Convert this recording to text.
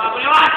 Lewat, lewat.